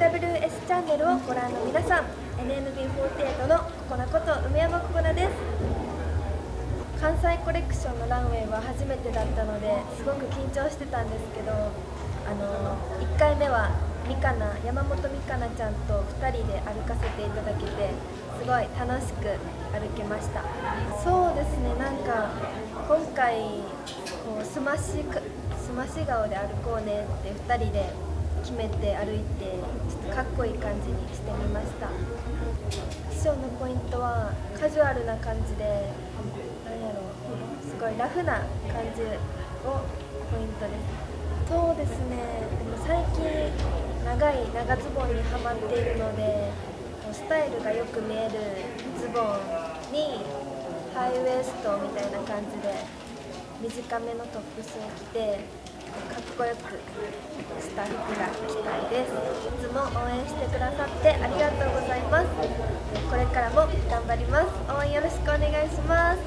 AWS チャンネルをご覧の皆さん NNB48 のココナこと梅山ココナです。関西コレクションのランウェイは初めてだったのですごく緊張してたんですけどあの1回目はみかな山本みかなちゃんと2人で歩かせていただけてすごい楽しく歩けました。そうですねなんか今回こうすましすまし顔で歩こうねって2人で決めて歩いてちょっとかっこいい感じにしてみました。衣装のポイントはカジュアルな感じでなんやろうすごいラフな感じをポイントです。そうですね。でも最近長い長ズボンにはまっているのでスタイルがよく見えるズボンにハイウエストみたいな感じで短めのトップスを着てかっこよくスタッフが来たいです。いつも応援してくださってありがとうございます。これからも頑張ります。応援よろしくお願いします。